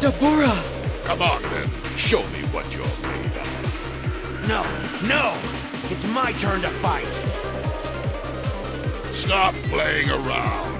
Dabura! Come on, then. Show me what you're made of. No, no! It's my turn to fight! Stop playing around.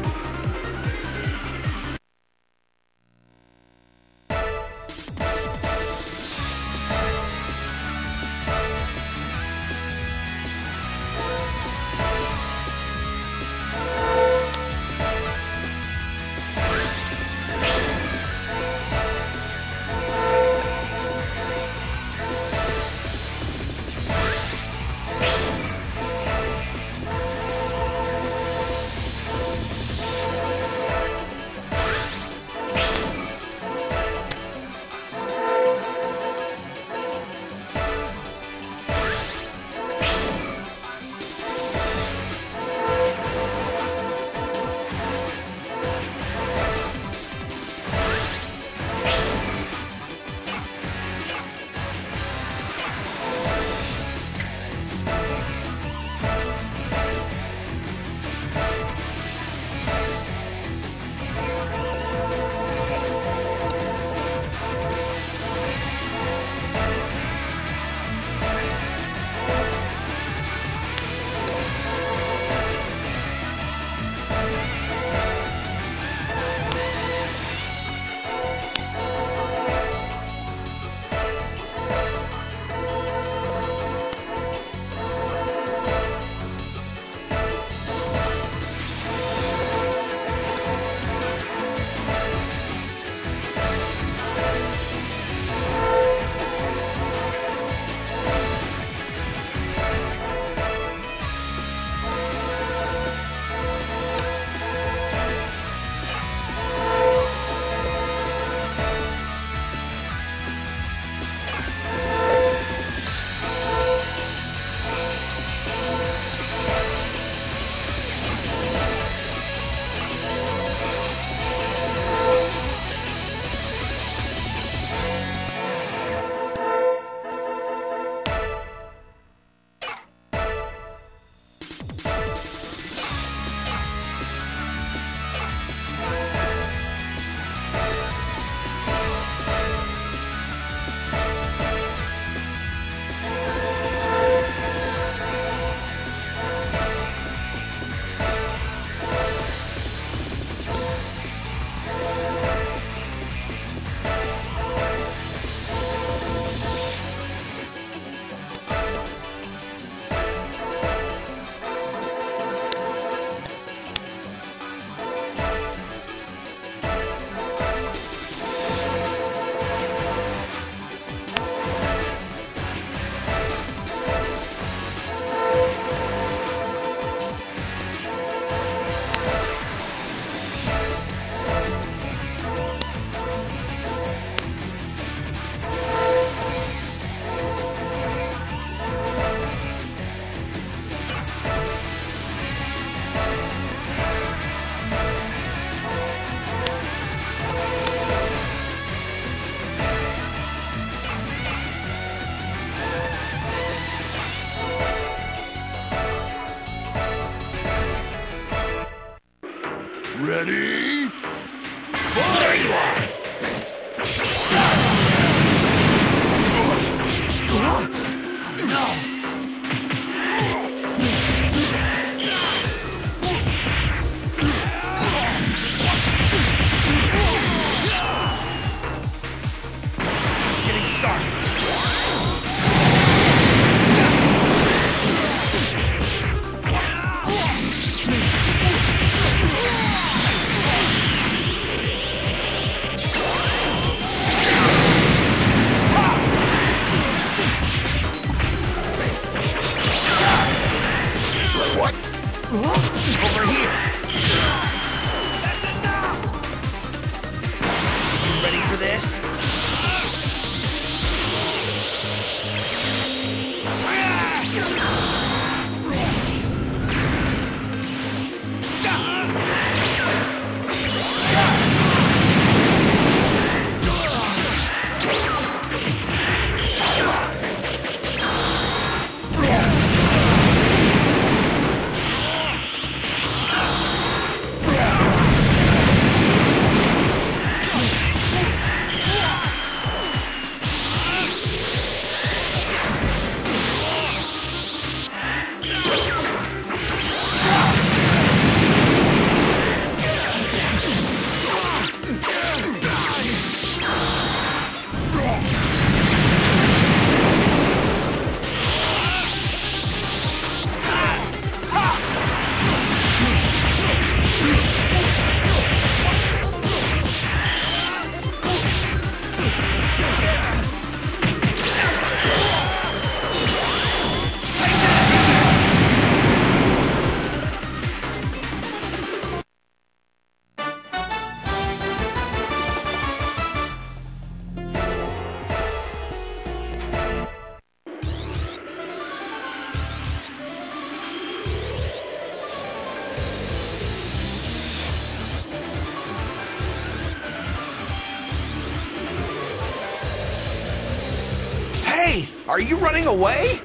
Are you running away?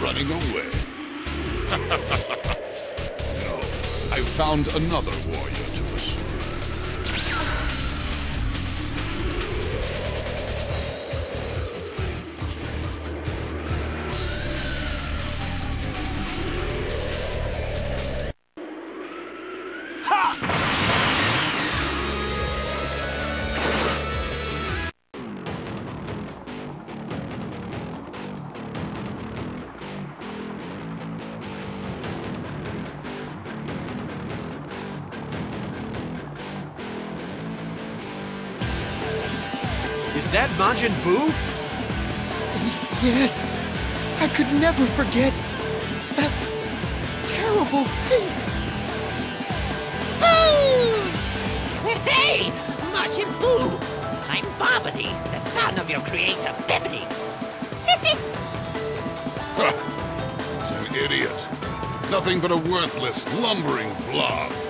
Running away. no, I've found another warrior Is that Majin Buu? Yes, I could never forget that terrible face. Hey! Majin Buu! I'm Babidi, the son of your creator, Bibbidi. He's an idiot. Nothing but a worthless, lumbering blob.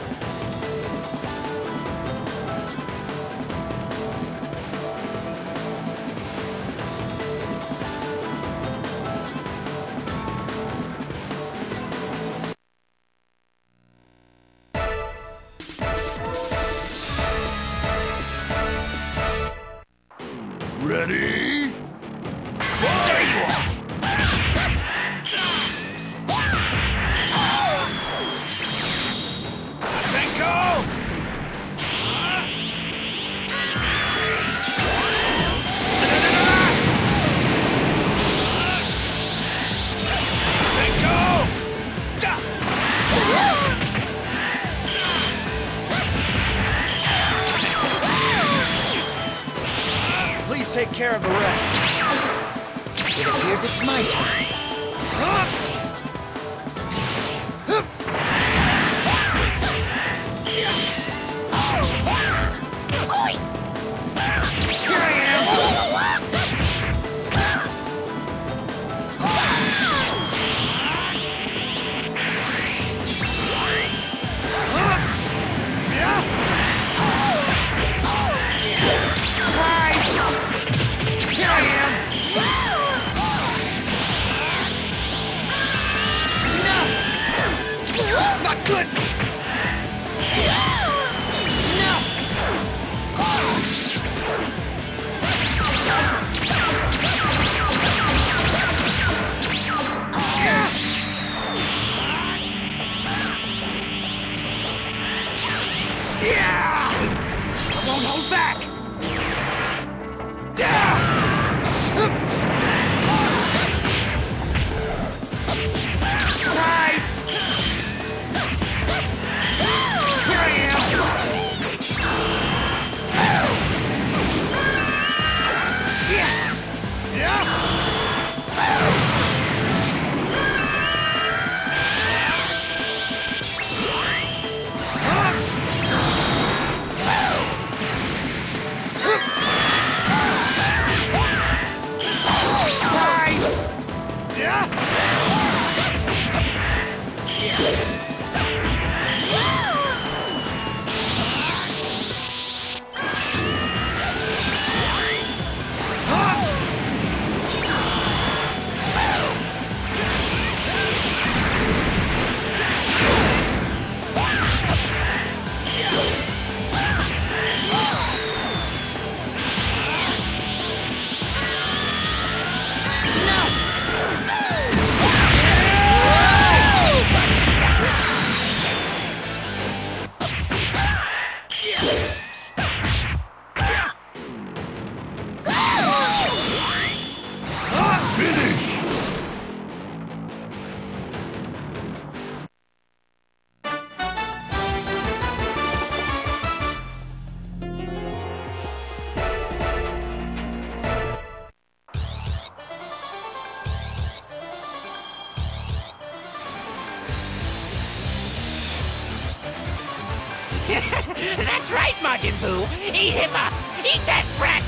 That's right, Majin Buu! Eat him up! Eat that brat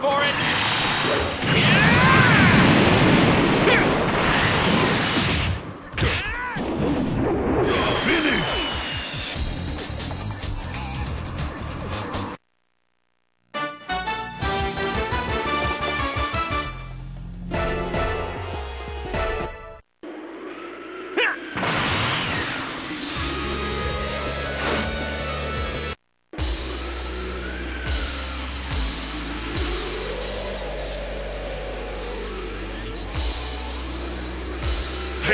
for it!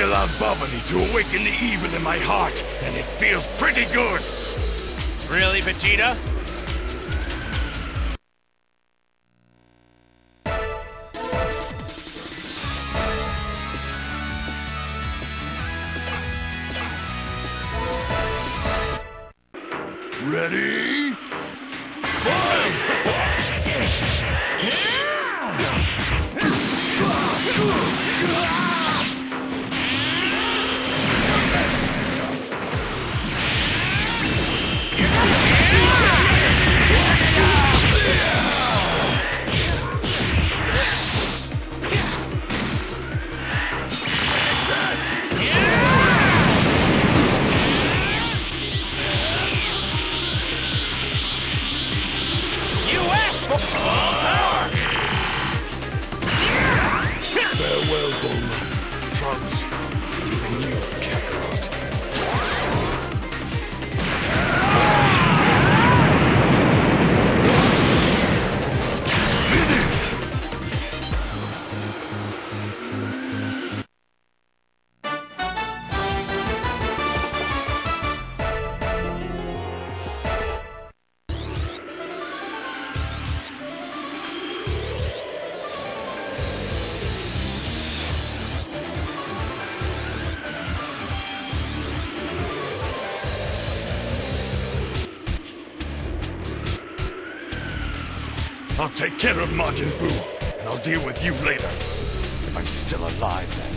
I allowed Babidi to awaken the evil in my heart, and it feels pretty good. Really, Vegeta? Ready? Fight! I'll take care of Majin Buu, and I'll deal with you later. If I'm still alive, is.